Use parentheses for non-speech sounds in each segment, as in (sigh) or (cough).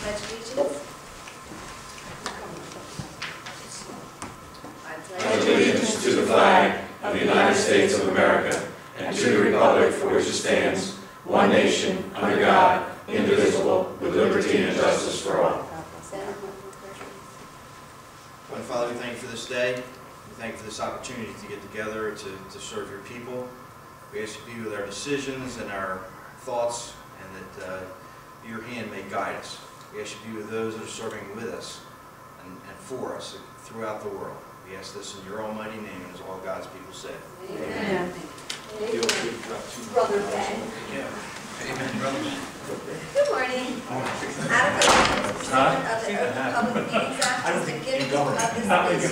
Pledge allegiance. I pledge allegiance to the flag of the United States of America and to the republic for which it stands, one nation, under God, indivisible, with liberty and justice for all. Heavenly Father, we thank you for this day. We thank you for this opportunity to get together to, to serve your people. We ask you to be with our decisions and our thoughts, and that uh, your hand may guide us. We ask you to be with those that are serving with us and, and for us throughout the world. We ask this in your almighty name, and as all God's people say. Amen. Feel free to drop two- Brother Ben. Yeah. Amen, brother. Good morning. Adequate statement of the Open Public Meetings Act has been given of this.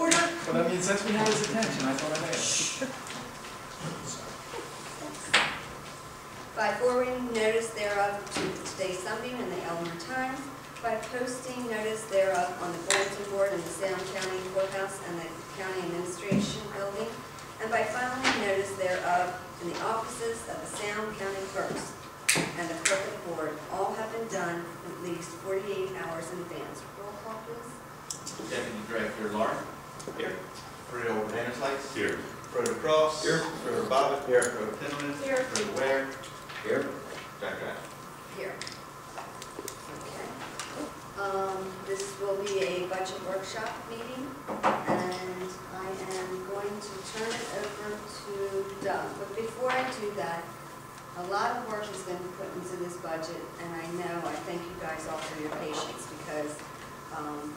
Order. But I mean, since we have his attention, I thought I'd ask. By forwarding notice thereof to today's Sunbeam and the Elmer Times, by posting notice thereof on the bulletin board in the Salem County Courthouse and the County Administration Building, and by filing notice thereof in the offices of the Salem County Clerks and the Clerk of the Board. All have been done at least 48 hours in advance. Roll call, please. Deputy Director Lauren. Here. Fredo Vanderslice. Here. Fredo Cross. Here. Fredo Bobbitt. Here. Fredo Tillman. Here. Fredo Ware. Here. Rapp. Here. Okay. Um, This will be a budget workshop meeting, and I am going to turn it over to Doug. But before I do that, a lot of work has been put into this budget, and I know, I thank you guys all for your patience, because um,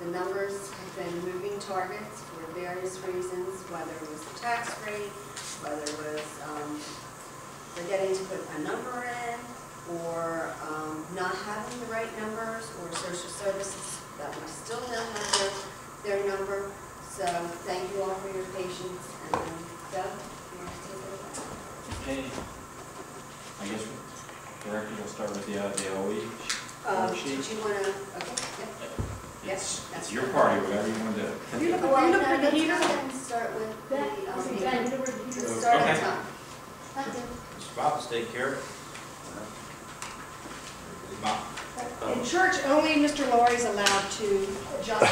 the numbers have been moving targets for various reasons, whether it was the tax rate, whether it was um, forgetting to put a number in, or um, not having the right numbers, or social services that we still don't have their, their number. So thank you all for your patience, and um, Doug, you want to take it away? Okay. I guess, Director, we'll start with the, uh, the OE. Um, Worksheet. Did you want to, okay, yeah. Yes, It's, that's it's your fine. party, whatever you want to do. You look, Well, you no, look the heater. and start with the, um, is meeting. exactly where the heater start Okay. at top. Bob, let's take care of it. Bob. In church, only Mr. Laurie's allowed to adjust the.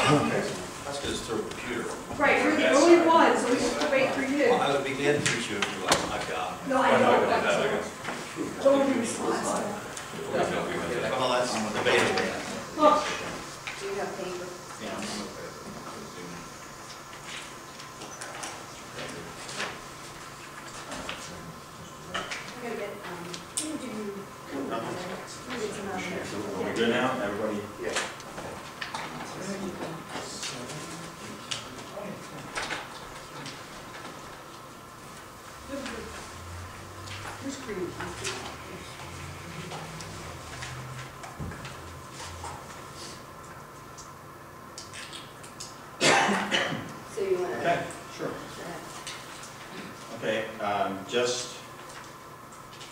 That's because it's through a computer. Right, you're the only one, so we have to wait for you. Well, I would be glad to teach you if you like my job. No, I know, that's Don't be responsible. Well, that's debatable. Look, Do you have paper? Yeah, I'm gonna put I'm gonna get, um, let me do you. Let me get some out there. Are we good now? Everybody? Yeah. Who's green? So you want to? Okay, sure. Okay, um, just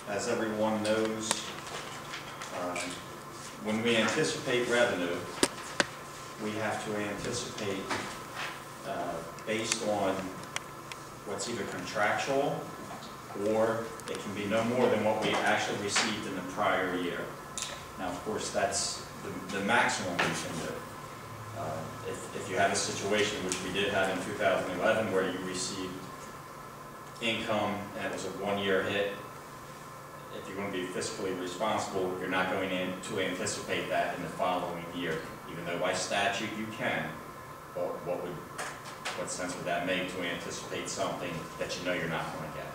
as everyone knows, um, when we anticipate revenue, we have to anticipate, uh, based on what's either contractual or it can be no more than what we actually received in the prior year. Now, of course, that's the, the maximum we can do. Uh, If, if you have a situation, which we did have in 2011, where you received income and it was a one-year hit, if you're going to be fiscally responsible, you're not going in to anticipate that in the following year, even though by statute you can. But what would, what sense would that make to anticipate something that you know you're not going to get?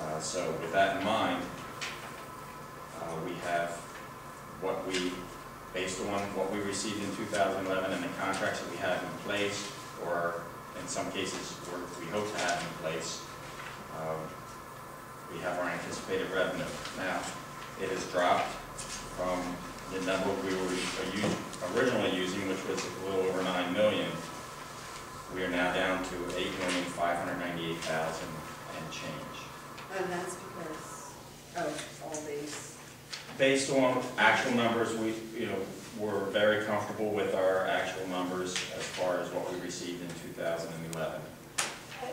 Uh, So with that in mind, uh, we have what we based on what we received in 2011 and the contracts that we have in place, or in some cases, we hope to have in place, um, we have our anticipated revenue. Now, it has dropped from the number we were originally using, which was a little over 9 million. We are now down to 8,598,000 and change. And that's because of all these. Based on actual numbers, we, you know, we're very comfortable with our actual numbers as far as what we received in 2011.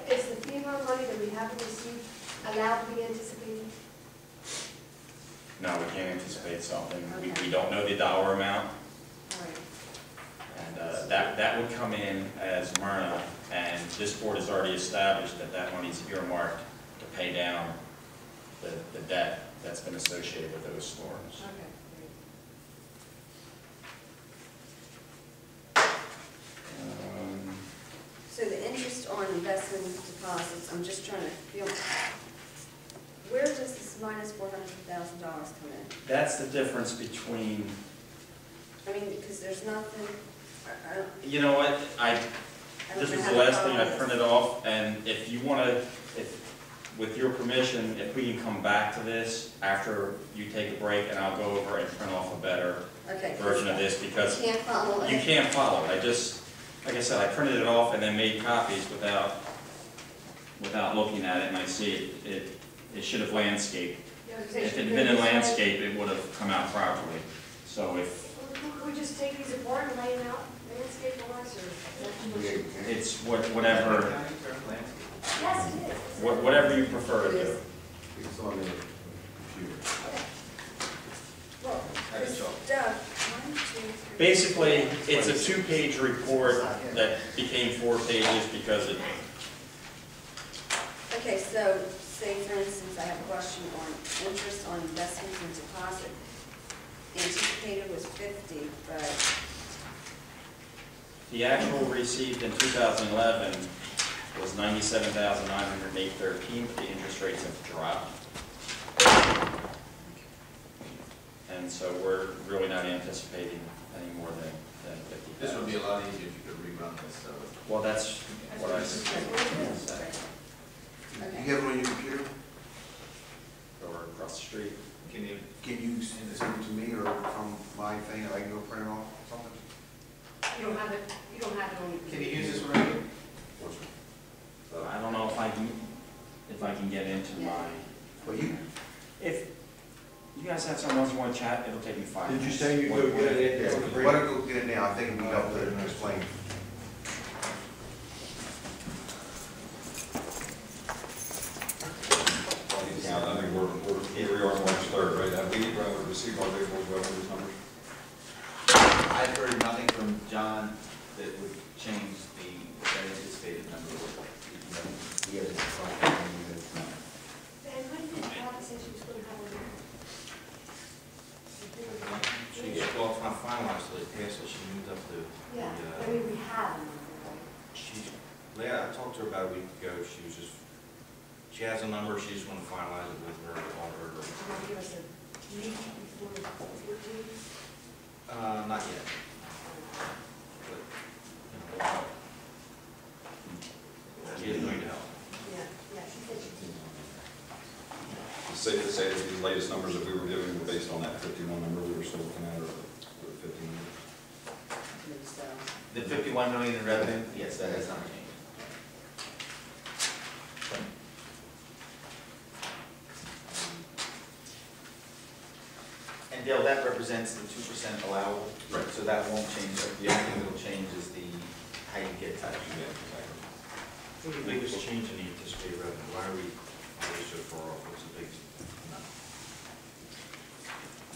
Is the FEMA money that we haven't received allowed to be anticipated? No, we can't anticipate something. We, Okay. we don't know the dollar amount, All right. and uh, that, that would come in as MRNA, and this board has already established that that money is earmarked to pay down the, the debt that's been associated with those storms. Okay. Um, So the interest on investment deposits, I'm just trying to feel, where does this minus minus four hundred thousand dollars come in? That's the difference between, I mean, because there's nothing, I, I you know what, I, I this know was the last thing I printed off, and if you want to, if, with your permission, if we can come back to this after you take a break, and I'll go over and print off a better Okay. 'cause version of this, because You can't follow it. you can't follow it. I just, like I said, I printed it off and then made copies without, without looking at it, and I see it, it, it should have landscaped. If it had been in landscape, it would have come out properly. So if, We just take these apart and lay them out landscape wise or? it's what, whatever, Yes, it is. wha- whatever you prefer to do. It's on the computer. Well, Have it this show. Doug, one, two, three. Basically, it's a two-page report that became four pages because it, Okay, so say for instance, I have a question on interest on investments and deposit. Anticipated was fifty, but, the actual received in 2011 was 97,908.13, but the interest rates have dropped. And so we're really not anticipating any more than, than 50,000. This would be a lot easier if you could rerun this, so. Well, that's what I said. okay. You have it on your computer? Or across the street. Can you, Can you send it to me or from my thing and I can go print it off or something? You don't have it, you don't have it on your. can you use this one right here? I don't know if I can, if I can get into my, Well, you, if you guys have someone else you want to chat, it'll take me five Did you minutes. say you go get it yeah, why don't you go get it now? I think we help to explain. Yeah, I think we're, we're, here we are March third, right? Have we uh, received our vehicles, revenues numbers? I've heard nothing from John that would change the anticipated number. He hasn't. And what did Bobby say she was gonna have on there? She, well, it's not finalized till they pass it, she moved up to. the, Yeah, uh, I mean, we have them, right? She's, yeah, I talked to her about a week ago, she was just, she has a number, she just to finalize it with her, auditor. She's gonna give us a meeting before the fourteen. Uh, not yet. But, you know, She is going to help. Yeah, yeah, she said she did. It's safe to say that these latest numbers that we were giving were based on that fifty-one number we were still looking at, or the fifteen. So, The fifty-one million in revenue, yes, that has not changed. And Dale, that represents the two percent allowable. Right. So that won't change, the only thing that'll change is the, how you get taxed. What's the biggest change in the anticipated revenue? Why are we, why are we so far off? What's the biggest? amount?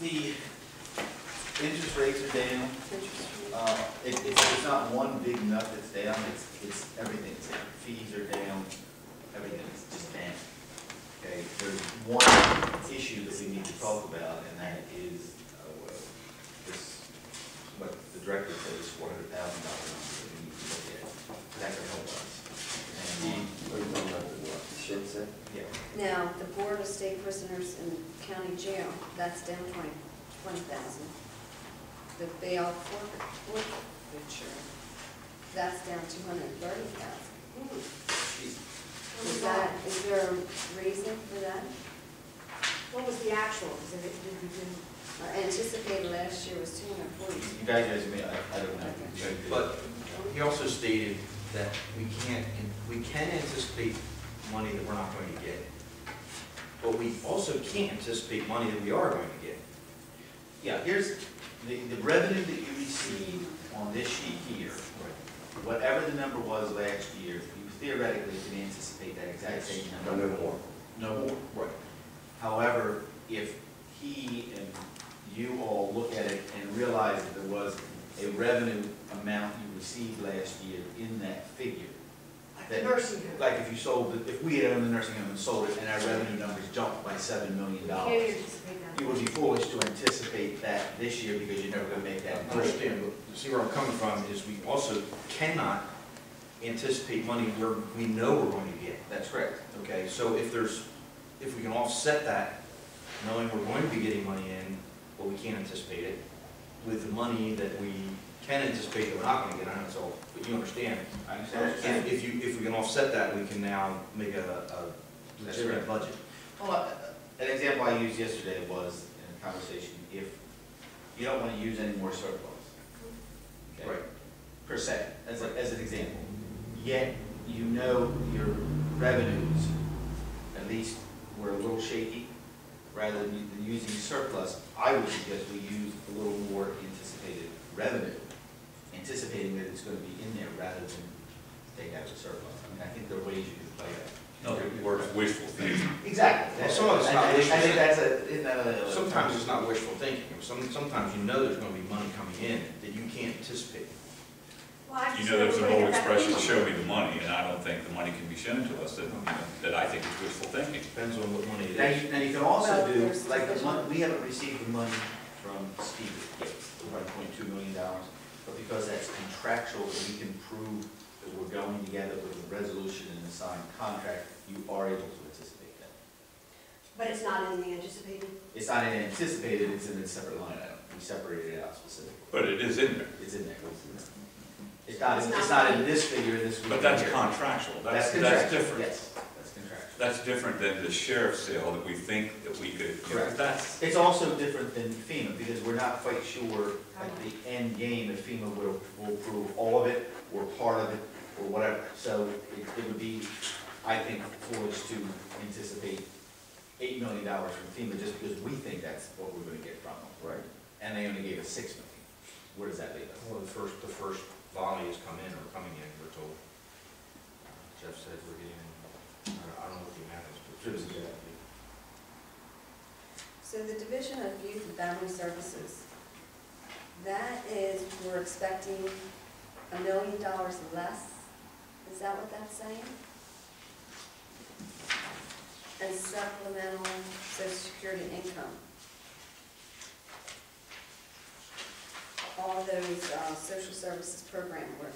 The interest rates are down. interest rate. Uh, it, it's, it's not one big nut that's down, it's, it's, everything's down. Fees are down, everything's just down. Okay, there's one issue that we need to talk about, and that is, uh, well, this, what the director said is four hundred thousand dollars that we need to look at. That could help us. And, yeah, Now, the Board of State Prisoners in County Jail, that's down twenty, twenty thousand. The bail forfeit- forfeiture, that's down two hundred and thirty thousand. Is that, is there a reason for that? What was the actual, is it, did we do? Uh, Anticipated last year was two hundred and forty. you guys, guys may, I, I don't know. But he also stated that we can't, we can anticipate money that we're not going to get. But we also can't anticipate money that we are going to get. Yeah, here's, the, the revenue that you receive on this sheet here, whatever the number was last year, you theoretically can anticipate that exact same number. No more. No more. Right. However, if he and you all look at it and realize that there was a revenue amount you received last year in that figure. That- Nursing home. Like if you sold, it- if we had owned the nursing home and sold it and our revenue numbers jumped by seven million dollars, anticipate. You would be foolish to anticipate that this year because you're never gonna make that. I understand, but see where I'm coming from is we also cannot anticipate money where we know we're going to get. That's correct. Okay, so if there's, if we can offset that, knowing we're going to be getting money in, but we can't anticipate it, with the money that we can anticipate that we're not gonna get, I know it's all, but you understand. I understand what you're saying. If, if you, if we can offset that, we can now make a, a That's legitimate right. budget. Well, uh, an example I used yesterday was in a conversation, if you don't want to use any more surplus. okay, Right. Per se, as a, as an example. Yet, you know your revenues, at least were a little shaky, rather than u- than using surplus, I would suggest we use a little more anticipated revenue, anticipating that it's gonna be in there rather than take out the surplus. I mean, I think there are ways you can play that. No, we're wishful thinking. Exactly. Well, some of it's not I think- wishful I think that's a, isn't that a? Sometimes it's not wishful thinking, some, sometimes you know there's gonna be money coming in that you can't anticipate. Well, You know, there's an never old looked at that expression, show me the money, and I don't think the money can be shown to us, that, you know, that I think is wishful thinking. Depends on what money it is. Now, you, now you can also Well, do, like, the money, we haven't received the money from Steve yet, the one point two million dollars. But because that's contractual, that we can prove that we're going together with a resolution and a signed contract, you are able to anticipate that. But it's not in the anticipated. It's not in anticipated, it's in a separate line item, we separated it out specifically, But it is in there. it's in there. It's not, It's it's not- not in this figure, this figure. But that's here. contractual, that's, That's that's contractual, different. yes, that's different than the sheriff's sale that we think that we could, you know, Correct. that's, It's also different than FEMA, because we're not quite sure at the end game if FEMA will, will approve all of it, or part of it, or whatever. So it, it would be, I think, foolish to anticipate eight million dollars from FEMA just because we think that's what we're gonna get from them. Right. And they only gave us six million. Where does that leave us? Well, the first, the first volley is come in or coming in, we're told. Uh, Jeff said we're getting, I don't, know what the amount is, but. So the Division of Youth and Family Services, that is, we're expecting a million dollars less? Is that what that's saying? And supplemental social security income. All those, uh, social services program work.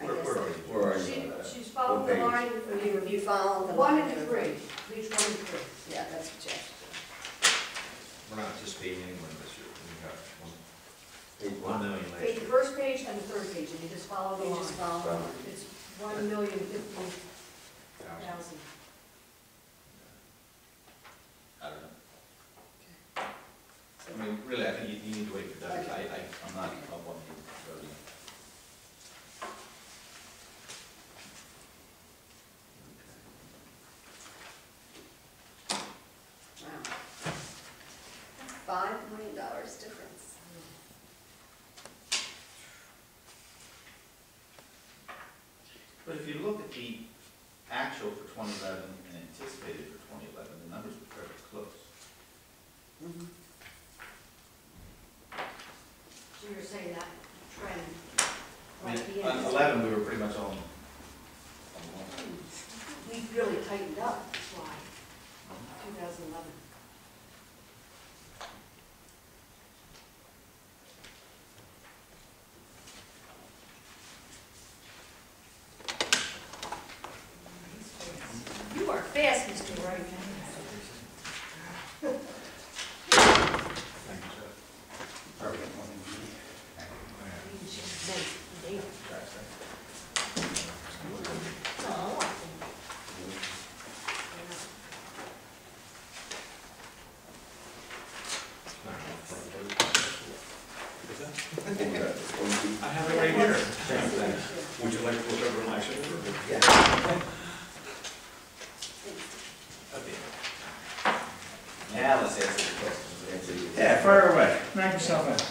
I We're- guess. Where are She, you on she's following the What line, You, you follow the. one line and over. three, each one and three. Yeah, that's what you have to do. we're not anticipating any money this year. We got one, Eight one million last Okay, year. the first page and the third page, and you just follow the You line. just follow the line. It's one million fifty Thousand. thousand. I don't know. I mean, really, I think you, you need to wait for Doug. I, I, I'm not up on the voting. Wow. Five million dollars difference. But if you look at the actual for twenty eleven and anticipated for twenty eleven, the numbers are very close. So you're saying that trend I might be mean, in. on eleven, we were pretty much on, on one. We've really tightened up, that's why, two thousand eleven. You are fast, Mr. Wright. I have it right here. Would you like to look over my shoulder? Now let's answer the questions. Yeah, fire away. Knock yourself out.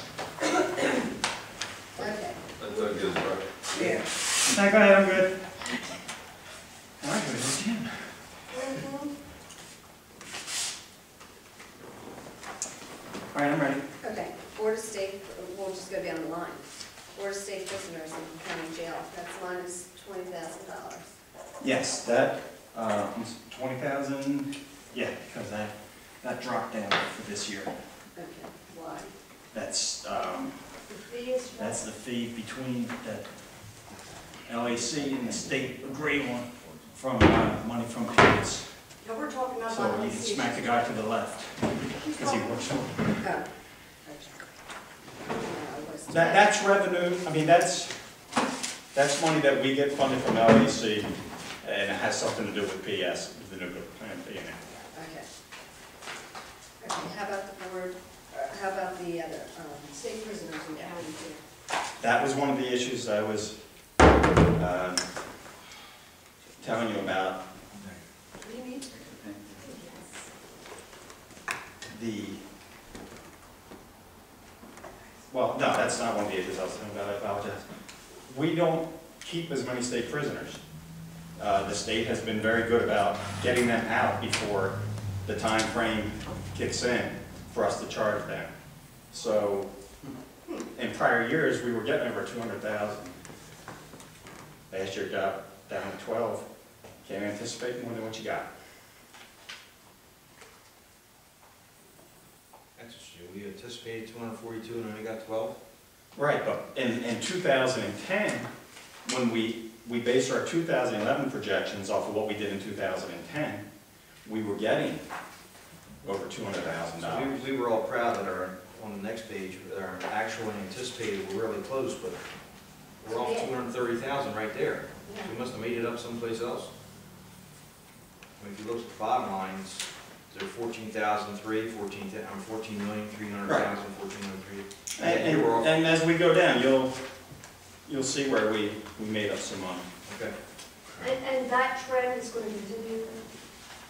Okay. Let Doug get his. Yeah. No, go ahead, I'm good. I go to the gym. Mhm. All right, I'm ready. Okay, Board of State, we'll just go down the line. Board of State prisoners in county jail, that's minus twenty thousand dollars. Yes, that, uh, was twenty thousand, yeah, because that, that dropped down for this year. Okay, why? That's, um, The fee is. that's the fee between the LAC and the state agree on from, uh, money from parents. No, we're talking about. So you can smack the guy to the left, because he works for it. Okay. What's the- That, that's revenue, I mean, that's, that's money that we get funded from LAC, and it has something to do with PS, the nuclear plant being there. Okay. Okay, how about the board, uh, how about the other, um, State prisoners in county jail. That was one of the issues I was, um, telling you about, what do the, well, no, that's not one of the issues I was talking about, I apologize. We don't keep as many state prisoners. Uh, the state has been very good about getting them out before the time frame kicks in for us to charge them. So, in prior years, we were getting over two hundred thousand. Last year got down to twelve. Can't anticipate more than what you got. That's true. We anticipated two hundred forty-two and only got twelve? Right, but in, in 2010, when we, we based our 2011 projections off of what we did in 2010, we were getting over So $200,000. we, we were all proud that our, on the next page, our actual and anticipated were really close, but we're off two hundred and thirty thousand right there. We must have made it up someplace else. I mean, if you look at the bottom lines, they're fourteen thousand three, fourteen, thou- um, fourteen million, three hundred thousand, fourteen hundred three. And, You were off, and as we go down, you'll, you'll see where we, we made up some money. okay. And, and that trend is going to continue?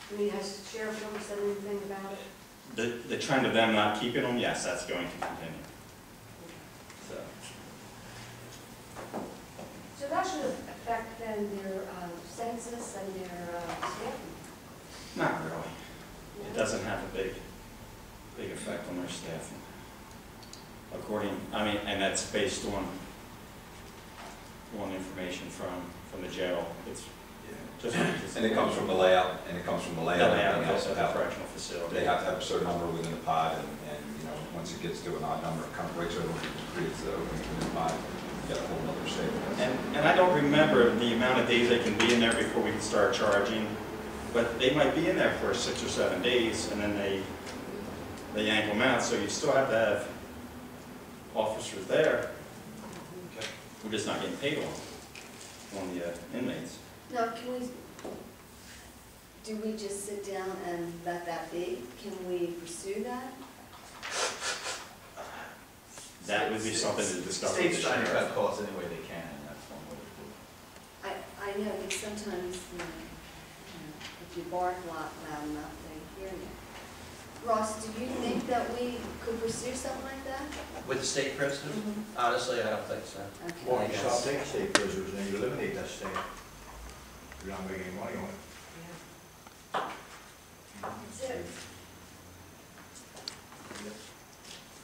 I mean, has the Sheriff ever said anything about it? The, the trend of them not keeping them, yes, that's going to continue. So, So that should affect then their um, census and their uh, staffing? not really. It doesn't have a big, big effect on their staffing. According, I mean, and that's based on, on information from, from the jail. It's just. And it comes from the layout, and it comes from the The layout. layout and they also also the have, correctional facility. they have to have a certain number within the pod, and, and, you know, once it gets to an odd number, it kind of breaks over, and creates the opening within the pod. You got a whole other shape. And, and I don't remember the amount of days they can be in there before we can start charging, but they might be in there for six or seven days, and then they, they yank them out, so you still have to have officers there. Okay. We're just not getting paid on, on the uh, inmates. Now, can we, do we just sit down and let that be? Can we pursue that? That would be something to discuss with the State's trying to sheriff. cut costs any way they can, and that's one way to do it. I, I know, but sometimes, you know, you know, if you bark loud, loud enough, they hear you. Ross, do you think that we could pursue something like that? With the state prisoners? Mm-hmm. Honestly, I don't think so. Okay. Well, you stop taking state prisoners and you eliminate that state. You're not making any money on it. That's it.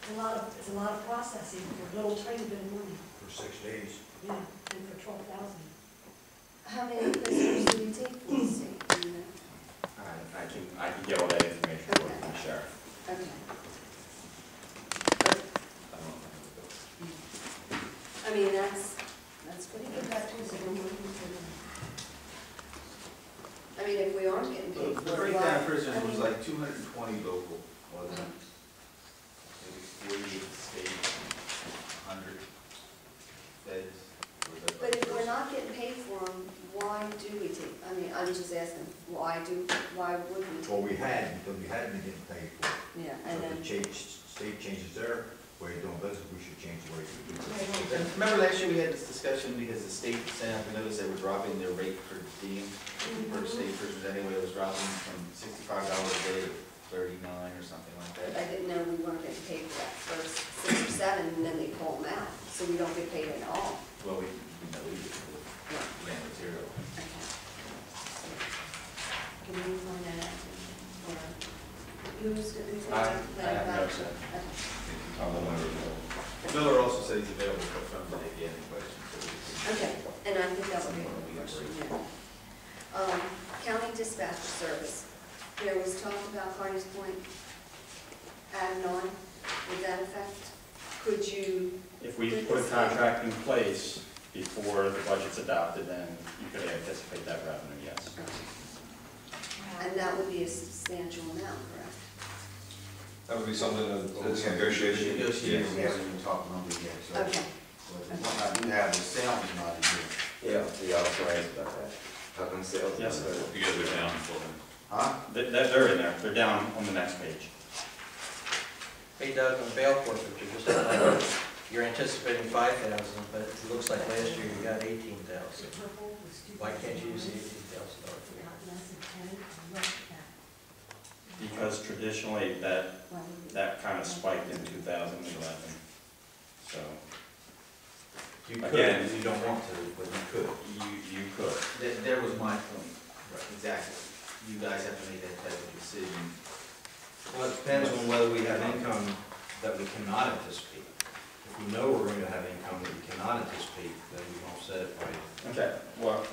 It's a lot of, it's a lot of processing for a little tiny bit of money, For six days. yeah, and for twelve thousand. How many prisoners do we take from the state, do you know? I, I can, I can get all that information for you from the sheriff. Okay. I don't know. I mean, that's, that's pretty Get good. back to us if we're looking for them. I mean, if we aren't getting paid The for it, breakdown why? of prisoners was mean, like two hundred and twenty local, wasn't it? Maybe forty-eight state, hundred feds. that But if we're not getting paid for them, why do we take, I mean, I'm just asking, why do, why would we? Well, we had, because we hadn't been getting paid for it. Yeah, and if then, the change, state changes their way of doing business, we should change the way we do business. Remember last year we had this discussion because the state sent out the notice they were dropping their rate for diem, for mm-hmm. state prisoners anyway, it was dropping from sixty-five dollars a day to thirty-nine or something like but that. I didn't know we weren't getting paid for that first six or seven, and then they pull them out, so we don't get paid at all. Well, we, we know we did, Yeah. we ran material. Okay. Can you find that out? Or Who's, who's I- going to I have no that? say. Okay. Miller also said he's available for phone today if you have any questions. so we can- Okay, and I think that would be a good question, yeah. Um, county dispatch service, there was talk about Carneys Point adding on, would that affect? Could you, If we put a contract in place before the budget's adopted, then you could anticipate that revenue, yes. and that would be a substantial amount, correct? That would be something that- Well, we that's have- negotiation. We haven't even talked numbers yet, so. Okay, But What I do have is sales is not in here. Yeah, we also asked about that. Talking sales. Yes, sir. You guys are down for them. Huh? They- They're, they're in there, they're down on the next page. Hey Doug, on bail forfeiture, just a minute. you're anticipating five thousand, but it looks like last year you got eighteen thousand. Why can't you use eighteen thousand dollars? Because traditionally, that, that kind of spiked in 2011. So You could, Again. you don't want to, but you could. you, you could. That, there was my point. Exactly. You guys have to make that type of decision. Well, it depends on whether we have income that we cannot anticipate. If we know we're going to have income that we cannot anticipate, then we can offset it by Okay, well,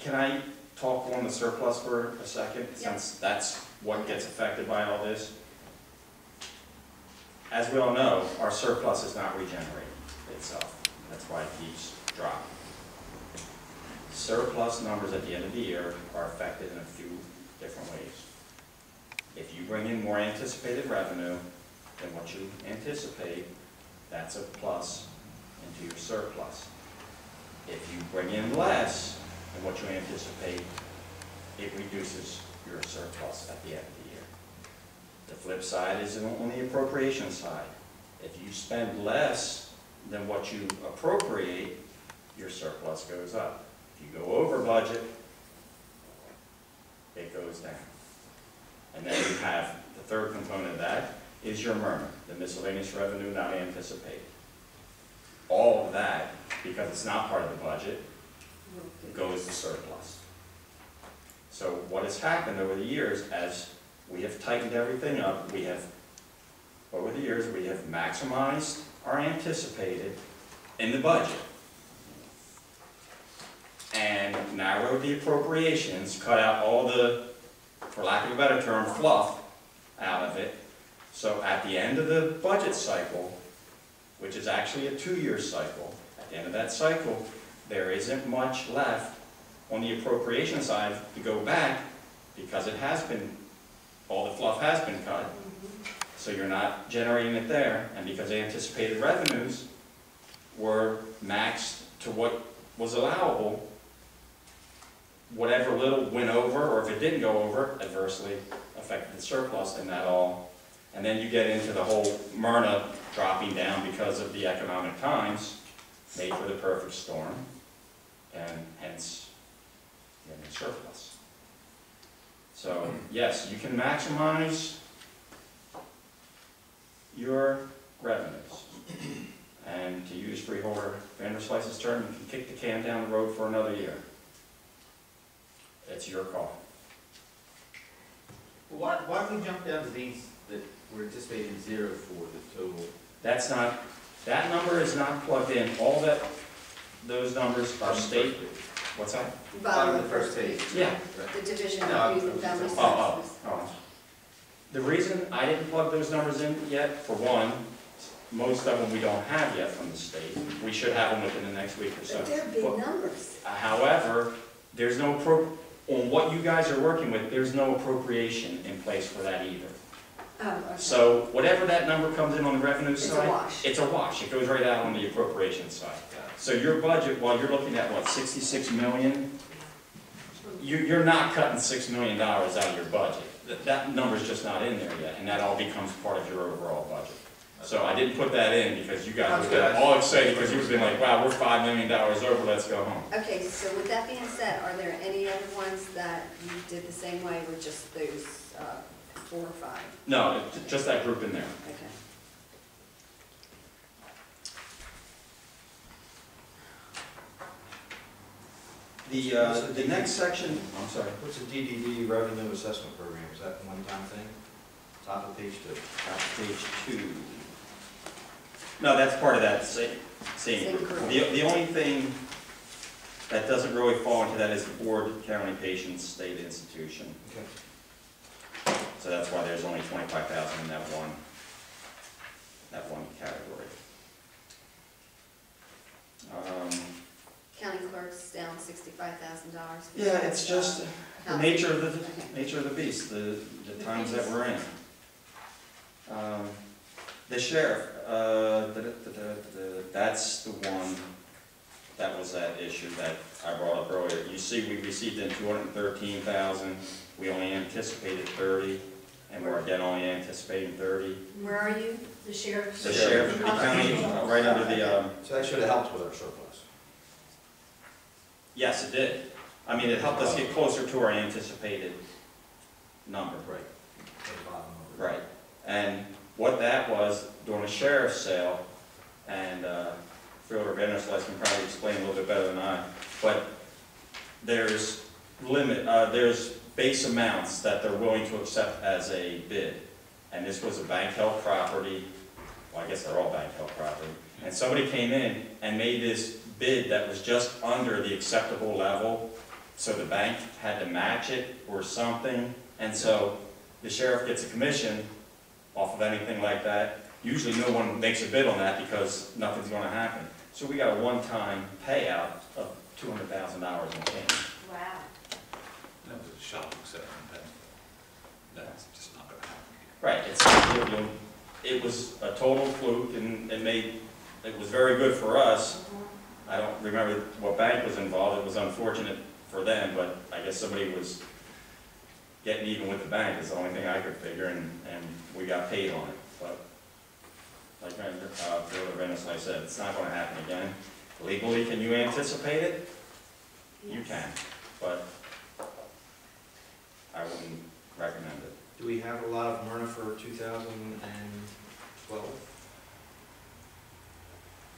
can I talk on the surplus for a second, since that's what gets affected by all this? As we all know, our surplus is not regenerating itself, that's why it keeps dropping. Surplus numbers at the end of the year are affected in a few different ways. If you bring in more anticipated revenue than what you anticipate, that's a plus into your surplus. If you bring in less than what you anticipate, it reduces your surplus at the end of the year. The flip side is on the appropriation side. If you spend less than what you appropriate, your surplus goes up. If you go over budget, it goes down. And then you have, the third component of that is your murmur, the miscellaneous revenue not anticipated. All of that, because it's not part of the budget, goes to surplus. So what has happened over the years, as we have tightened everything up, we have, over the years, we have maximized our anticipated in the budget. And narrowed the appropriations, cut out all the, for lack of a better term, fluff out of it. So at the end of the budget cycle, which is actually a two-year cycle, at the end of that cycle, there isn't much left on the appropriation side to go back because it has been, all the fluff has been cut. Mm-hmm. So you're not generating it there, and because anticipated revenues were maxed to what was allowable, whatever little went over, or if it didn't go over, adversely affected the surplus, and that all. And then you get into the whole MRNA dropping down because of the economic times, made for the perfect storm, and hence, the a surplus. So, yes, you can maximize your revenues. And to use Freeholder Vanderslice's term, you can kick the can down the road for another year. It's your call. Why, why don't we jump down to these that we're anticipating zero for the total? That's not, that number is not plugged in. All that, those numbers are state, what's that? bottom of the first page. Yeah. The division No, of youth and family Oh, services. oh, oh. The reason I didn't plug those numbers in yet, for one, most of them we don't have yet from the state. We should have them within the next week or so. But they're big But- numbers. However, there's no appro, on what you guys are working with, there's no appropriation in place for that either. Oh, okay. So whatever that number comes in on the revenue It's a side, wash. it's a wash. It goes right out on the appropriation side. So your budget, while you're looking at, what, sixty-six million? You, you're not cutting six million dollars out of your budget. That, that number's just not in there yet, and that all becomes part of your overall budget. So I didn't put that in because you guys would have been all excited, because you would have been like, wow, we're five million dollars over, let's go home. Okay, so with that being said, are there any other ones that you did the same way with just those uh, four or five? No, just that group in there. Okay. The, uh, the next section, I'm sorry, What's the DDD revenue assessment program? Is that a one-time thing? Top of page two. uh, page two. No, that's part of that same, same Same group. group. The, the only thing that doesn't really fall into that is the board, county, patients, state institution. Okay. So that's why there's only twenty-five thousand in that one, that one category. Um, County clerk's down sixty-five thousand dollars. Yeah, it's just the nature of the, nature of the beast, the, the times that we're in. Um, The sheriff, uh, da- da- da- da- da- that's the one, that was that issue that I brought up earlier. You see, we received in two hundred and thirteen thousand, we only anticipated thirty, and we're again only anticipating thirty. Where are you? The sheriff's. The sheriff, the county, uh, right under the, um, So that should have helped with our surplus. Yes, it did. I mean, it helped us get closer to our anticipated number. Right. Right, and what that was, during a sheriff's sale, and uh, Freeholder Vanderslice can probably explain a little bit better than I, but there's limit, uh, there's base amounts that they're willing to accept as a bid. And this was a bank-held property, well, I guess they're all bank-held property, and somebody came in and made this bid that was just under the acceptable level, so the bank had to match it or something, and so the sheriff gets a commission off of anything like that. Usually no one makes a bid on that because nothing's gonna happen. So we got a one-time payout of two hundred thousand dollars in change. Wow. That was a shocking settlement, that's just not gonna happen. Right, it's, it was a total fluke and it made, it was very good for us. Mm-hmm. I don't remember what bank was involved, it was unfortunate for them, but I guess somebody was getting even with the bank is the only thing I could figure, and, and we got paid on it, but like, uh, Freeholder I said, it's not gonna happen again. Legally, can you anticipate it? You can, but I wouldn't recommend it. Do we have a lot of MRNA for two thousand and twelve?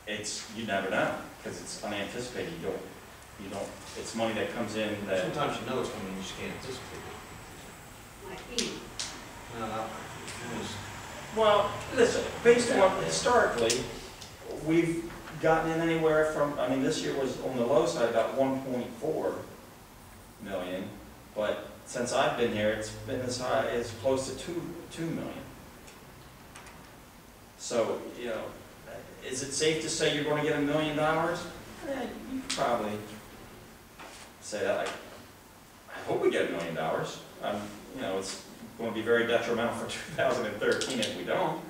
It's, you never know, because it's unanticipated, you don't, you don't, it's money that comes in that, Sometimes you know it's coming, you just can't anticipate Might be. it. No, no, well, listen, based on, historically, we've gotten in anywhere from, I mean, this year was on the low side, about one point four million, but since I've been here, it's been as high, as close to two, two million. So, you know, is it safe to say you're gonna get a million dollars? Eh, you could probably say that, like, I hope we get a million dollars. Um, you know, it's gonna be very detrimental for (laughs) two thousand and thirteen if we don't.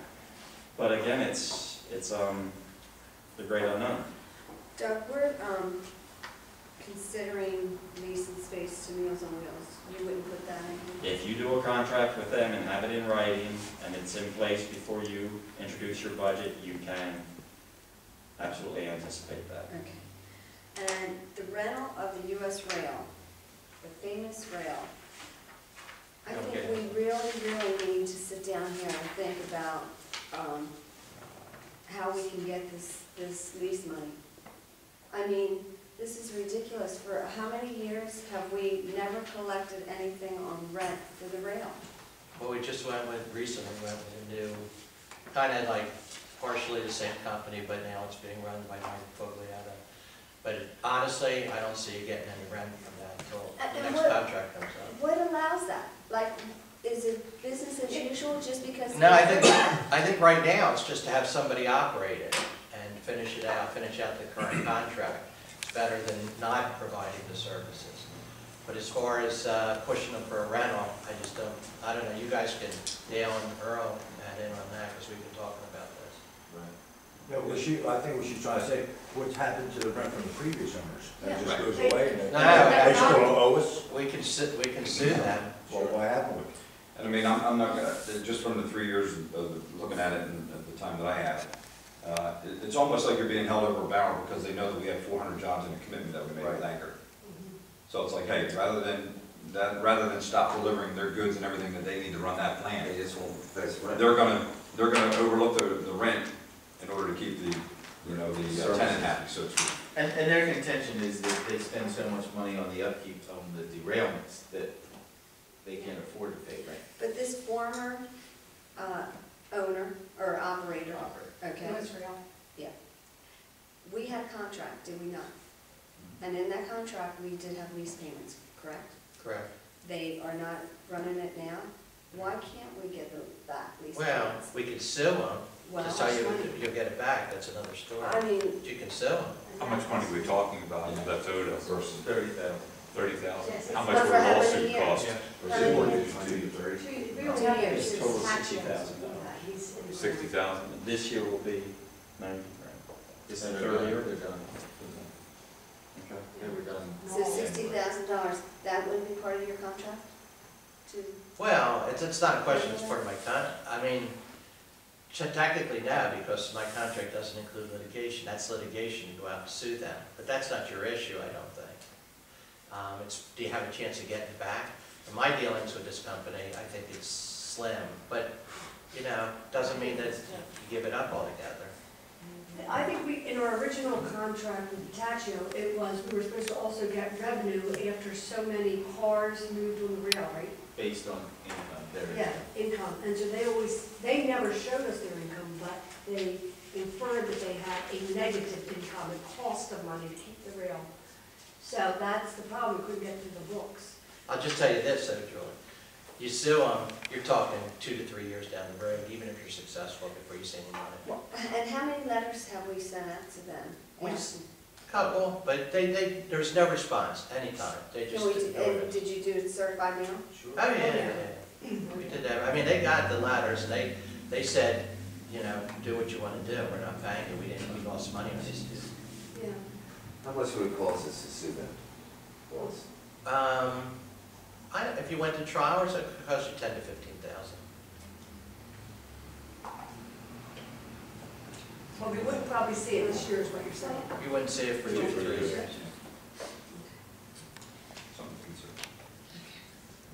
But again, it's, it's, um, the great unknown. Doug, we're, um, considering leasing space to Meals on Wheels. You wouldn't put that in? If you do a contract with them and have it in writing, and it's in place before you introduce your budget, you can absolutely anticipate that. Okay. And the rental of the US Rail, the famous rail. I think we really, really need to sit down here and think about, um, how we can get this, this lease money. I mean, this is ridiculous. For how many years have we never collected anything on rent for the rail? Well, we just went with, recently went with a new, kind of like partially the same company, but now it's being run by Mike Foglietta. But honestly, I don't see you getting any rent from that until And- the and next what- contract comes up. What allows that? Like, is it business as usual just because? No, I think, I think right now, it's just to have somebody operate it and finish it out, finish out the current contract. It's better than not providing the services. But as far as uh, pushing them for a rental, I just don't, I don't know, you guys can, Dale and Earl, add in on that, because we've been talking about this. No, what she, I think what she's trying to say, what's happened to the rent from the previous owners? That Yeah. just goes Right. away and No, they no, still owe us? We can sit, we can sue them. Well, what happened with it? And I mean, I'm, I'm not gonna, just from the three years of looking at it and at the time that I have, uh, it, it's almost like you're being held over a barrel because they know that we have four hundred jobs and a commitment that we made with Anchor. So it's like, hey, rather than, that, rather than stop delivering their goods and everything that they need to run that plant, They just won't, that's what. they're gonna, they're gonna overlook the, the rent in order to keep the, you know, the uh, tenant happy, so it's, And, and their contention is that they spend so much money on the upkeep on the derailments that they can't afford to pay rent. But this former uh, owner or operator, okay? What's real? We had a contract, did we not? And in that contract, we did have lease payments, correct? Correct. They are not running it now. Why can't we get the back lease Well, payments? we could sue them, Well, just how you'll, you'll get it back, that's another story. I mean. You can sell them. How much money are we talking about left over versus Thirty thousand. thirty thousand? Yes, How it's much for would a how many lawsuit years? cost? How many years? two to thirty? Two, we Two don't have years. his Total tax $60,000. bills. Sixty thousand? This year will be ninety grand. This is the They're third done, year? they're done. Okay. They were done. So sixty thousand dollars, that wouldn't be part of your contract? To, Well, it's, it's not a question, it's part of my con, I mean, ch- technically now, because my contract doesn't include litigation, that's litigation, you go out and sue them. But that's not your issue, I don't think. Um, it's, do you have a chance of getting it back? In my dealings with this company, I think it's slim, but, you know, doesn't mean that you give it up altogether. I think we, in our original contract with Patachio, it was, we were supposed to also get revenue after so many cars moved on the rail, right? Based on income, there. Yeah, income, and so they always, they never showed us their income, but they inferred that they had a negative income, it cost them money to keep the rail. So that's the problem, we couldn't get through the books. I'll just tell you this, though, Julie. You sue them, you're talking two to three years down the road, even if you're successful before you see any money. and how many letters have we sent out to them? We asking? Couple, but they, they, there was no response anytime. They just Can we, didn't do- know and it. did you do it certified mail? Oh, yeah, yeah, yeah. We did that. I mean, they got the letters and they, they said, you know, do what you want to do. We're not paying you. We didn't, we lost money on this. Yeah. How much would it cost us to sue them? Once? Um, I, if you went to trial, it could cost you ten to fifteen thousand. Well, we wouldn't probably see it this year, is what you're saying. You wouldn't see it for two, three years. Something to consider.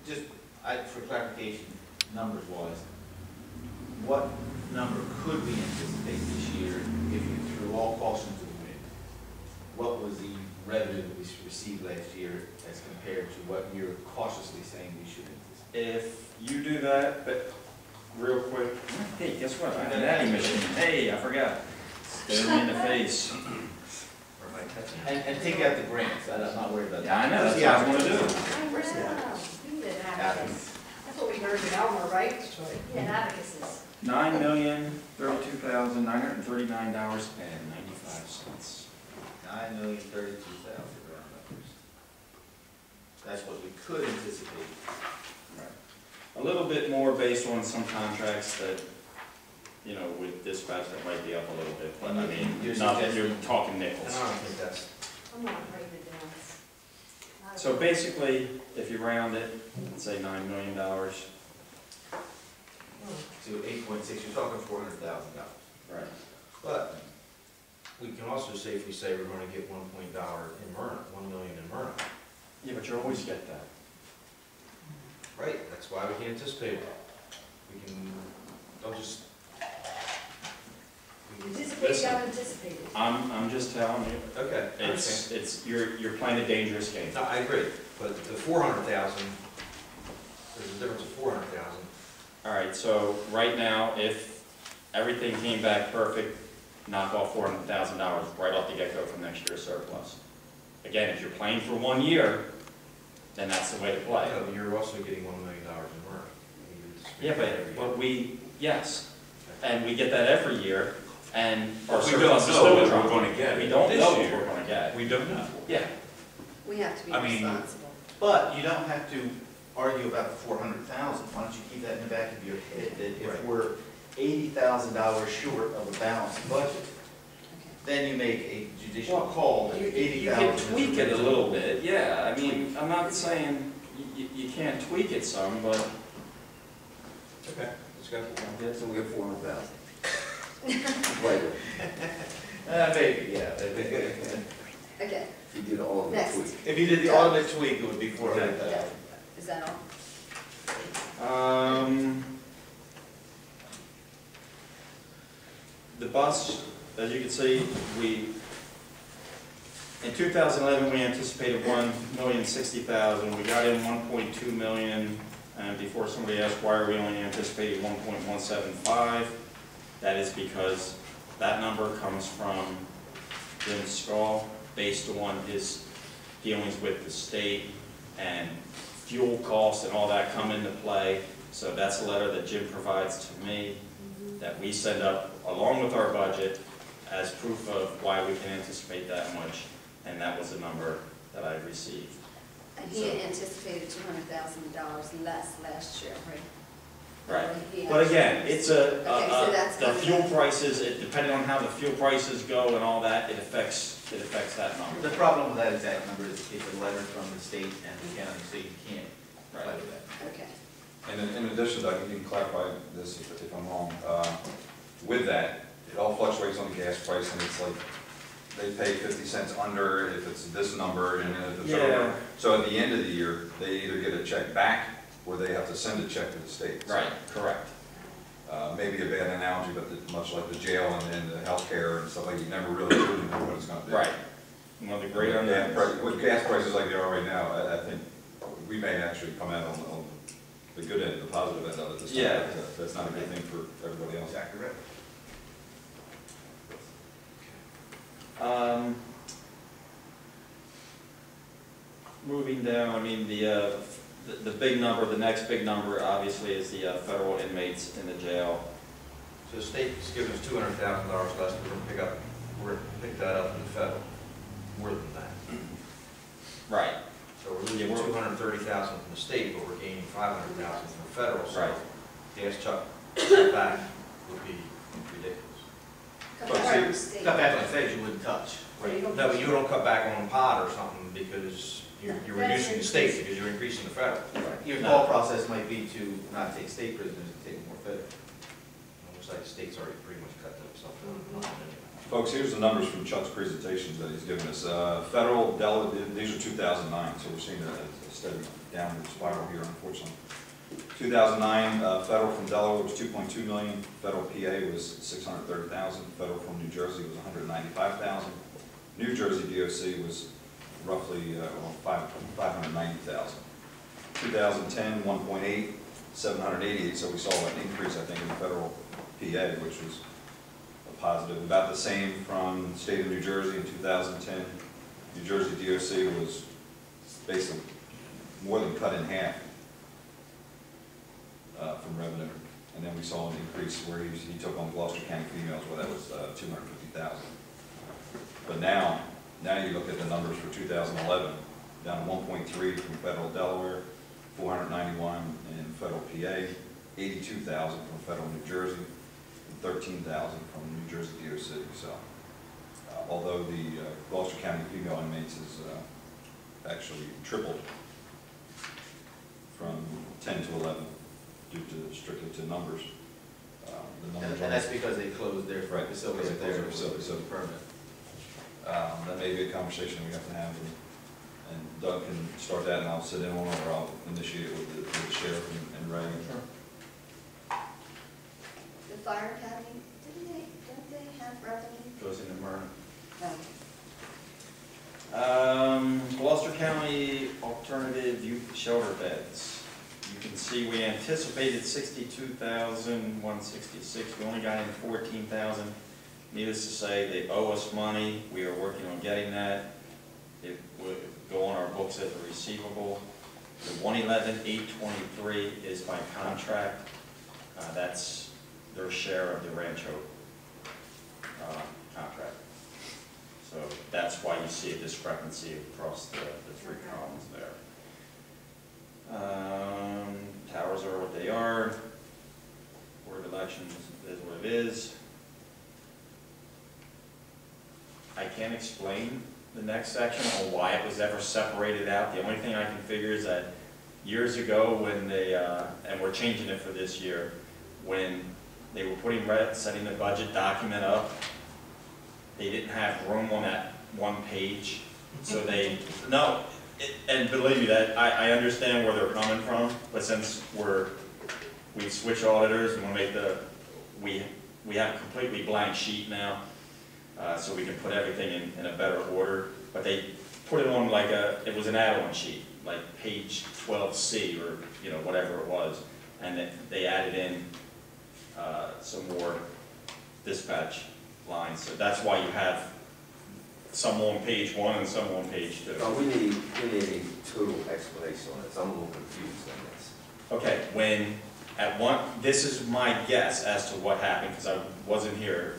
Just, I, for clarification, numbers wise, what number could we anticipate this year if you threw all caution to the wind? What was the revenue that we received last year as compared to what you're cautiously saying we should anticipate? If you do that, but real quick, hey, guess what? I have an adding machine. Hey, I forgot. Stare me in the face. And, and take out the grants, I- I'm not worried about that. Yeah, I know, that's Just the what I wanna do. opportunity. Where's that? We did advocacy. Advocacy. That's what we heard in Elmer, right? We had advocacies. Nine million, thirty-two thousand, nine hundred and thirty-nine dollars and ninety-five cents. Nine million thirty-two thousand round numbers. That's what we could anticipate. A little bit more based on some contracts that, you know, with dispatch that might be up a little bit, but I mean, You're not that you're talking And nickels. I don't think that's, I'm not writing it down. Not So basically, if you round it, let's say nine million dollars. To eight point six, you're talking four hundred thousand dollars. Right. but we can also safely say we're gonna get one point dollar in MRNA, one million in MRNA. Yeah, but you always get that. Right, that's why we can anticipate it. We can, don't just. we can- Anticipate, Listen. got anticipated. I'm, I'm just telling you, Okay, I it's, understand. it's, you're, you're playing a dangerous game. No, I agree, but the four hundred thousand, there's a difference of four hundred thousand. All right, so right now, if everything came back perfect, knock off four hundred thousand dollars right off the get-go from next year's surplus. Again, if you're playing for one year, then that's the way to play. No, You're also getting one million dollars in MRNA. You anticipate Yeah, that every but, year. but we, yes, and we get that every year, and our But we don't surplus is know still what we're dropping. gonna get We don't this know what year. we're gonna get. We don't know. Yeah, We have to be I mean- responsible. But you don't have to argue about the four hundred thousand, why don't you keep that in the back of your head, that if Right. we're eighty thousand dollars short of a balanced budget, then you make a judicial Well, call that you, eighty you thousand. can tweak it a little bit, yeah, I mean, I'm not saying you, you, you can't tweak it some, but Okay, let's go. So we get four hundred thousand. (laughs) Later, Uh, maybe, yeah. Okay, if you did all of the Next. tweak. If you did the ultimate tweak, it would be four hundred thousand. is that all? Um, the bus, as you can see, we, in two thousand eleven, we anticipated one million sixty thousand, we got in one point two million, And before somebody asks, why are we only anticipating one point one seven five? That is because that number comes from Jim Skull, based on his dealings with the state and fuel costs and all that come into play. So that's a letter that Jim provides to me, that we send up along with our budget as proof of why we can anticipate that much. And that was the number that I received. And he had anticipated two hundred thousand dollars less last year, right? Right. Or But again, it's a, Okay, so a- that's the fuel in. prices, it- depending on how the fuel prices go and all that, it affects, it affects that number. The problem with that exact number is it's a letter from the state and the county, so you can't fight with that. Okay. And in, in addition, Doug, you can clarify this if, if I'm wrong, uh, with that, it all fluctuates on the gas price, and it's like, they pay fifty cents under if it's this number, and then if it's Yeah. over. So at the end of the year, they either get a check back, or they have to send a check to the state. Right, correct. Uh, maybe a bad analogy, but the- much like the jail and then the healthcare and stuff like, you never really truly know what it's gonna be. Right. One of the great unknowns. With gas prices like they are right now, I, I think we may actually come out on, on the good end, the positive end of it this time. Yeah. but, That's not a good thing for everybody else. Exactly right. Um, Moving down, I mean, the, uh, the, the big number, the next big number, obviously, is the uh, federal inmates in the jail. So the state's given us two hundred thousand dollars less, we're gonna pick up, we're gonna pick that up in the federal, more than that. Right. So we're losing Yeah, we're- two hundred and thirty thousand from the state, but we're gaining five hundred thousand from the federal, so Right. gas chuck cut back would be ridiculous. Cut But back see- on the state. Cut back like feds you wouldn't touch. No, but you don't cut back on pot or something because you're, you're That's reducing the state because you're increasing the federal. Your thought process might be to not take state prisoners and take more federal. Looks like the state's already pretty much cut themselves mm-hmm. out. Folks, here's the numbers from Chuck's presentations that he's given us. Uh, Federal, Del- these are 2009, so we're seeing a a steady downward spiral here, unfortunately. 2009, uh, federal from Delaware was 2.2 million, federal PA was 630,000, federal from New Jersey was 195,000. New Jersey DOC was roughly, uh, 590,000. 2010, 1.8, 788, so we saw an increase, I think, in the federal PA, which was positive, about the same from the state of New Jersey in 2010. New Jersey DOC was basically more than cut in half uh, from revenue. And then we saw an increase where he, he took on Gloucester County females, where that was uh, 250,000. But now, now you look at the numbers for 2011, down to 1.3 from federal Delaware, 491 in federal PA, 82,000 from federal New Jersey, and 13,000 from New Jersey DOC. So, uh, although the uh, Gloucester County female inmates is uh, actually tripled from 10 to 11 due to strictly to numbers. uh, the And numbers and are- that's because they closed their Right, facilities because they there. closed their facilities, so- Permanent. Um, That may be a conversation we have to have, and- and Doug can start that, and I'll sit in on it, or I'll initiate it with the with the sheriff and- and Ray. The fire academy, didn't they, don't they have revenue? Goes into. Okay. Um, Gloucester County alternative youth shelter beds. You can see we anticipated sixty-two thousand, one sixty-six, we only got in fourteen thousand. Needless to say, they owe us money, we are working on getting that. It would go on our books as a receivable. The one eleven, eight twenty-three is by contract, uh, that's their share of the Rancho, uh, contract. So that's why you see a discrepancy across the, the three columns there. Um, towers are what they are. Board of elections is what it is. I can't explain the next section or why it was ever separated out. The only thing I can figure is that years ago when they, uh, and we're changing it for this year, when they were putting, re- setting the budget document up, they didn't have room on that one page, so they, no, it- and believe me, that, I, I understand where they're coming from, but since we're, we switch auditors and we make the, we, we have a completely blank sheet now, uh, so we can put everything in, in a better order, but they, put it on like a, it was an add-on sheet, like page twelve C or, you know, whatever it was. And they added in, uh, some more dispatch lines. So that's why you have some on page one and some on page two. No, we need, we need a total explanation on this, I'm a little confused on this. Okay, when, at one, this is my guess as to what happened, because I wasn't here.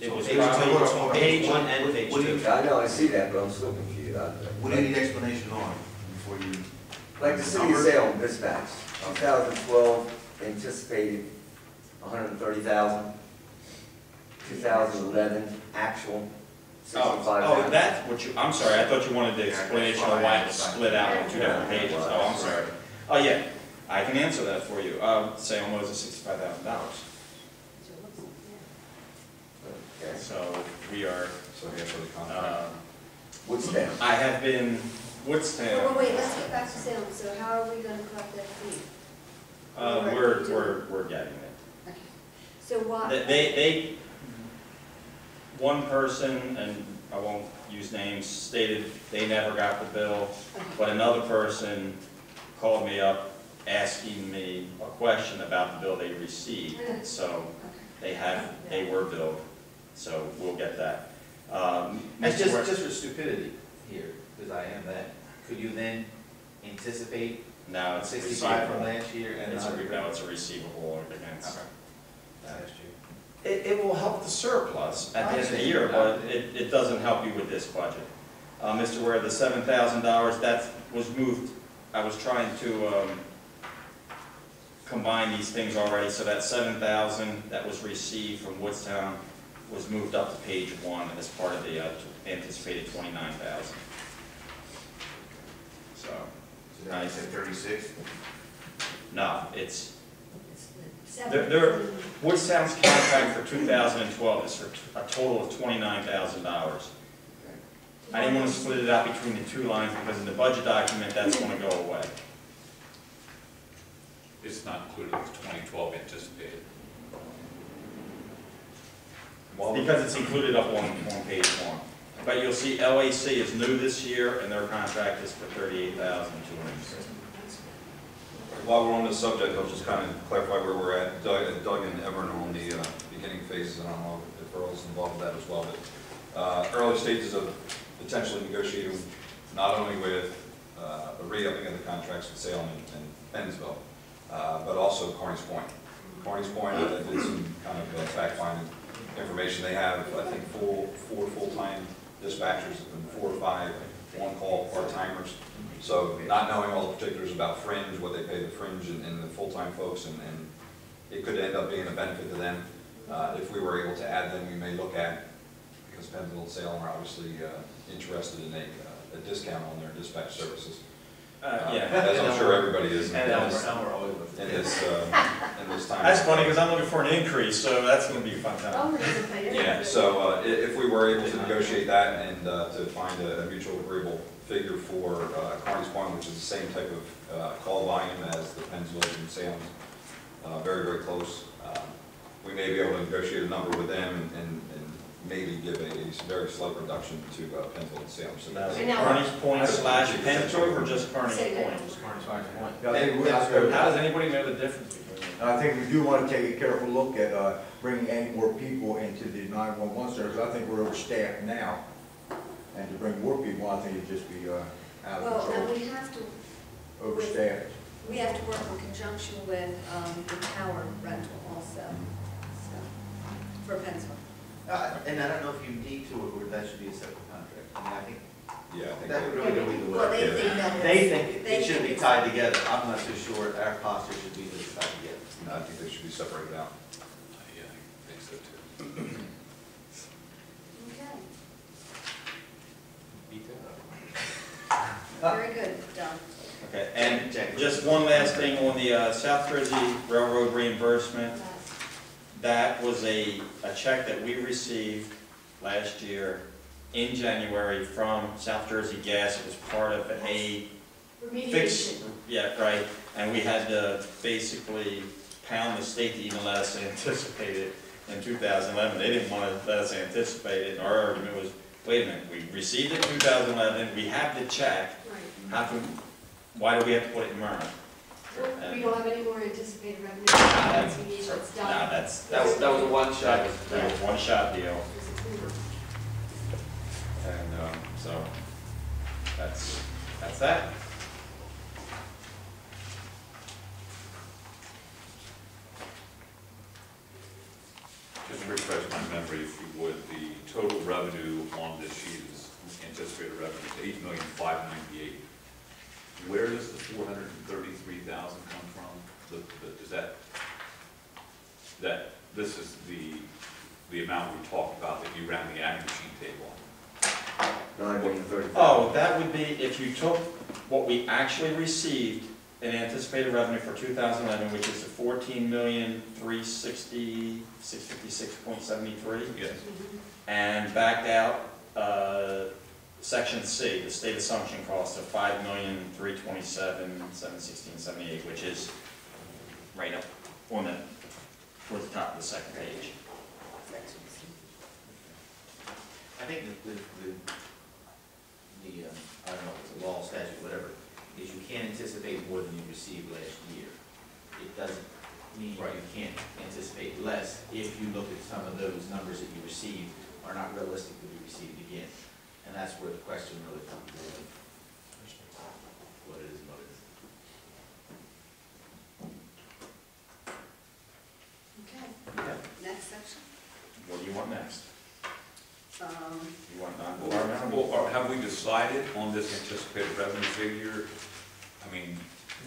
It was Page two, probably hold on, on. page one and page what do you- two. I know, I see that, but I'm still confused. I- What do you need explanation on before you? Like the city of Salem dispatch, 2012 anticipated 130,000. 2011 actual Oh, oh, 65,000. that's what you, I'm sorry, I thought you wanted the explanation of why it was split out in two different pages. Oh, I'm sorry. Oh, yeah, I can answer that for you. Uh, Salem was a sixty-five thousand dollars. Okay. So we are, So I guess for the contract. uh, What's that? I have been, Well, Woodstown, wait, let's get back to Salem, so how are we gonna collect that fee? Uh, we're, we're, we're getting it. Okay. So why? They, they, they- one person, and I won't use names, stated they never got the bill, but another person called me up asking me a question about the bill they received. So Okay. they have, they were billed, so we'll get that. Um, And just, just for stupidity here, because I am that, could you then anticipate No, it's sixty-five from receivable. last year and It's a, no, it's a receivable against. Okay. Last year. It, it will help the surplus at the end of the year, but it, it doesn't help you with this budget. Uh, Mr. Ware, the seven thousand dollars, that was moved, I was trying to, um, combine these things already, so that seven thousand that was received from Woodstown was moved up to page one as part of the uh, anticipated twenty-nine thousand. So, So now you said thirty-six? no, it's, It's the They're- they're- Woodstown's contract for two thousand and twelve is for t- a total of twenty-nine thousand dollars. I didn't want to split it out between the two lines because in the budget document, that's gonna go away. It's not included with 2012 anticipated. Because it's included up on, on page one. But you'll see LAC is new this year and their contract is for thirty-eight thousand two hundred and sixty. While we're on this subject, I'll just kind of clarify where we're at. Doug Doug and Evan are on the uh, beginning phases, and I don't know if Earl's involved with that as well, but uh, early stages of potentially negotiating not only with uh, a re-upping of the contracts with Salem and Pennsville, uh, but also Carneys Point. Carneys Point, I did some kind of uh, fact-finding information. They have, I think, full, four full-time dispatchers and four or five on-call part-timers. So not knowing all the particulars about fringe, what they pay the fringe and, and the full-time folks, and, and it could end up being a benefit to them. Uh, if we were able to add them, we may look at, because Pennsville and Salem are obviously, uh, interested in a, uh, a discount on their dispatch services. Uh, yeah. As I'm sure everybody is in And this, Elmer, Elmer always looks. in this, uh, in this time. That's funny because I'm looking for an increase, so that's gonna be a fun time. Oh, doesn't. Yeah, so uh, i- if we were able to negotiate that and uh, to find a a mutual agreeable figure for uh, Carneys Point, which is the same type of uh, call volume as the Pennsville and Salem, uh, very, very close, um, we may be able to negotiate a number with them and- and and maybe give a a very slight reduction to uh, Pennsville and Salem. So Now, is that's- it Carneys Point slash Pennsville or just Carney's Say that. Point? Yeah, I think we- How does anybody know the difference between them? And I think we do want to take a careful look at uh, bringing any more people into the 911 service. I think we're overstaffed now. And to bring more people, I think it'd just be uh, out Well, of and control, we have to, overstaffed. we have to work in conjunction with, um, the tower rental also, so, for Pennsville. Uh, And I don't know if you need to, or that should be a separate contract. I mean, I think Yeah, I think that would that- really go either way. Well, they think that is. They think they it should be tied together. I'm not so sure our posture should be that it's tied together. no, I think they should be separated out. Yeah, I think so too. Okay, very good, Don. Okay, and just one last thing on the uh, South Jersey Railroad reimbursement. That was a, a check that we received last year in January from South Jersey Gas. It was part of a fix, yeah, right, and we had to basically pound the state to even let us (laughs) anticipate it in 2011. They didn't want to let us anticipate it, and our argument was, wait a minute, we received it in two thousand eleven, we have the check, Right. how come, why do we have to put it in MRNA? We don't have any more anticipated revenue. That's, we need, it's Nah, done. that's, That was, that was a one shot. that was one shot deal, It's a and, um, so, that's, that's that. Just to refresh my memory, if you would, the total revenue on this sheet is anticipated revenue is eight million five ninety-eight. Where does the four hundred and thirty-three thousand come from? The, the, is that, that, this is the, the amount we talked about that you ran the ag machine table on? Nine million thirty. Oh, that would be if you took what we actually received in anticipated revenue for two thousand eleven, which is the fourteen million, three sixty, six fifty-six point seventy-three, Yes. and backed out, uh, section C, the state assumption cost of five million, three twenty-seven, seven sixteen, seventy-eight, which is right up on the, towards the top of the second page. I think the, the, the, the, um, I don't know if it's a law, statute, whatever, is you can't anticipate more than you received last year. It doesn't mean right. you can't anticipate less if you look at some of those numbers that you received are not realistic to be received again. And that's where the question really comes in. What it is and what it isn't. Okay, Okay. next section. What do you want next? Um, You want non-governmental? Well, or have we decided on this anticipated revenue figure? I mean,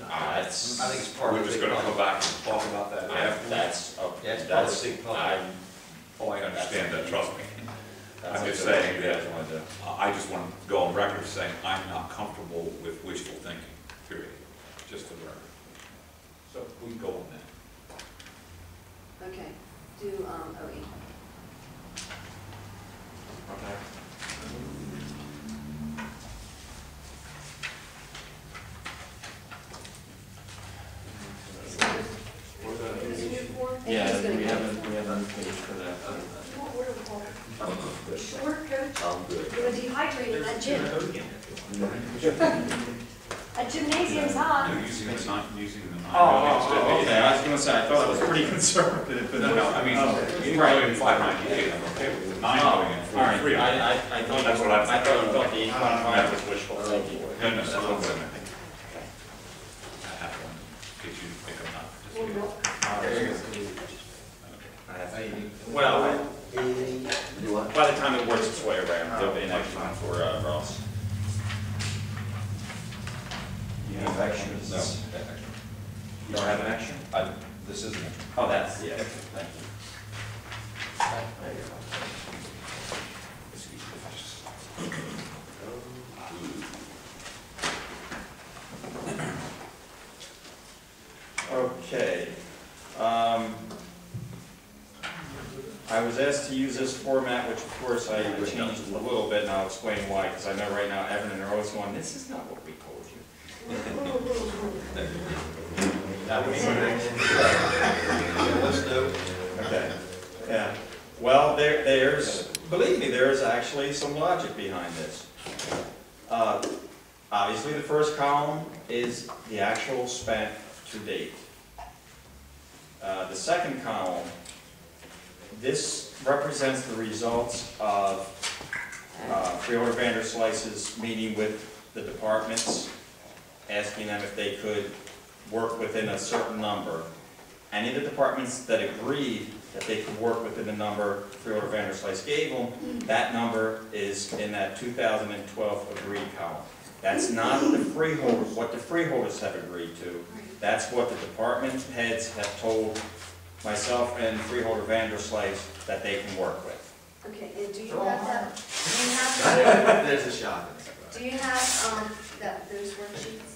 Uh, it's- I think it's part we're the just big gonna plan. go back and talk about that I- after? That's, Yeah, it's part of that's, the big plan. I'm, Oh, I understand that, trust me. That's. I'm just saying that- guys wanna do. I just want to go on record as saying I'm not comfortable with wishful thinking, period, just for the record. So we can go on that. okay, do, um, OE. Okay. Is it new form? Yeah, It's gonna we haven't, we haven't paid for that. What order we call? Short coat, I'm good. you're dehydrated in that gym. Again. That gymnasium's hot. You're using the nine, using the oh, nine Oh, million oh, instead oh, okay, I was gonna say, I thought it was pretty conservative, but. No, no, I mean, Oh, eight right. five ninety-eight, I'm okay with it, nine Oh, million all right, forty-three. I, I, I thought, That's what I- I thought you thought the eight point five uh, was wishful thinking. No, no, that's what I'm saying. I have one, in case you think I'm just Well, kidding. milk. Okay. Well, You what? By the time it works its way around, there'll be an extra one for, uh, Ross. You have extras? No. You don't have an action? I, this isn't, Oh, that's, yeah, thank you. Okay. Um, I was asked to use this format, which of course I changed a little bit, and I'll explain why, because I know right now Evan and Earl's going, this is not what we told you. (laughs) That would be Let's do. Okay, yeah. Well, there, there's, believe me, there is actually some logic behind this. Uh, Obviously, the first column is the actual spent to date. Uh, The second column, this represents the results of uh, Freeholder Vanderslice's meeting with the departments, asking them if they could work within a certain number. Any of the departments that agreed that they could work within the number Freeholder Vanderslice gave them, that number is in that 2012 agreed column. That's not the freeholders, what the freeholders have agreed to. That's what the department heads have told myself and Freeholder Vanderslice that they can work with. Okay, and do you have that, do you have, (laughs) There's a shot. do you have, um, that, those worksheets?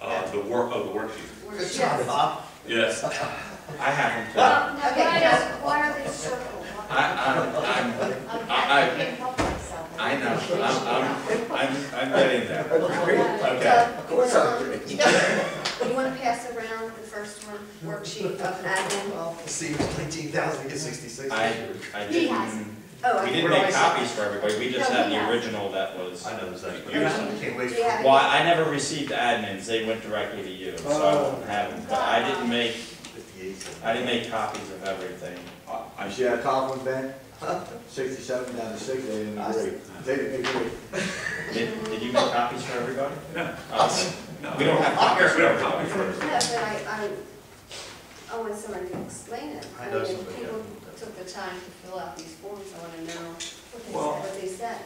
Uh, the work, oh, the worksheet. Good job, Bob. Yes. (laughs) I have them too. Well, now, Okay, why now- does- why are they circled? I, I'm, I'm, I, I- can't help myself. I know, I'm, I'm, I'm, I'm getting there. Okay. Okay. Of course I agree. You wanna pass around the first one? worksheet of admin? Well, see, it was nineteen thousand, get sixty-six. I, I He has oh, didn't, Oh, we I didn't Where do I make copies for everybody, we just No, had he the has. original that was. I know, exactly. but used. Can't wait Do you for. have Well, I never received admins, they went directly to you, so I Oh. don't have them, but I didn't make, I didn't make copies of everything. Uh, I see that Coughlin, Ben, sixty-seven down to six, they didn't agree. They didn't agree. Did, did you make copies for everybody? Uh, No. We don't have copies for We don't everybody. have copies. No, but I, I, I want someone to explain it. I know mean, somebody, People took the time to fill out these forms, I wanna know what they Well- said, what they said.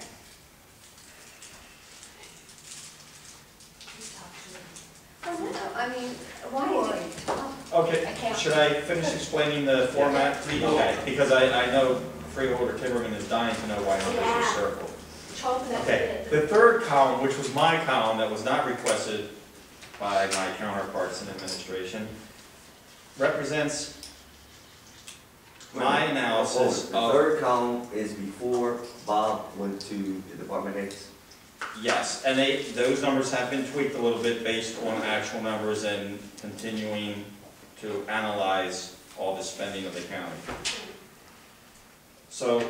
I don't know, I mean, why did you talk? Okay, should I finish explaining the format? Okay, because I, I know Freeholder Timberman is dying to know why numbers are Yeah. circled. Chalk Okay, the third column, which was my column that was not requested by my counterparts in administration, represents my analysis The of, third column is before Bob went to the department heads. yes, and they, those numbers have been tweaked a little bit based on actual numbers and continuing to analyze all the spending of the county. So,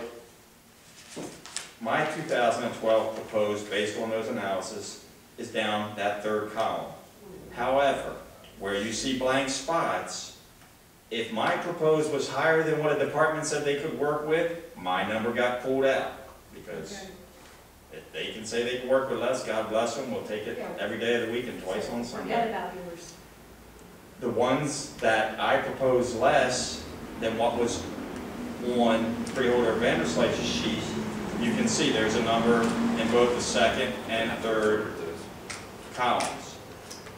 my 2012 proposed, based on those analysis, is down that third column. However, where you see blank spots, if my proposed was higher than what a department said they could work with, my number got pulled out. Because if they can say they can work with less, God bless them, we'll take it every day of the week and twice on Sunday Forget about yours. the ones that I proposed less than what was on Freeholder Vanderslice's sheet, you can see there's a number in both the second and third columns.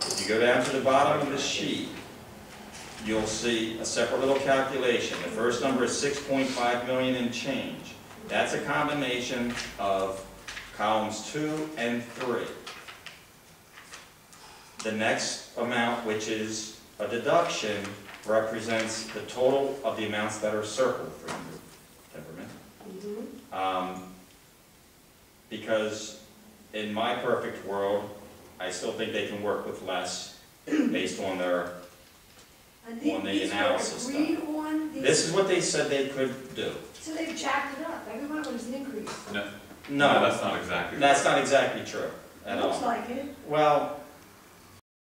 If you go down to the bottom of the sheet, you'll see a separate little calculation. The first number is six point five million and change. That's a combination of columns two and three. The next amount, which is a deduction, represents the total of the amounts that are circled for you, Timberman. Mhm. Um, Because in my perfect world, I still think they can work with less based on their, And the- On the these were analysis agreed on, these- this is what they said they could do. So they've jacked it up, every one was an increase. No, No, that's not exactly. that's not exactly true at Looks all. like it. Well,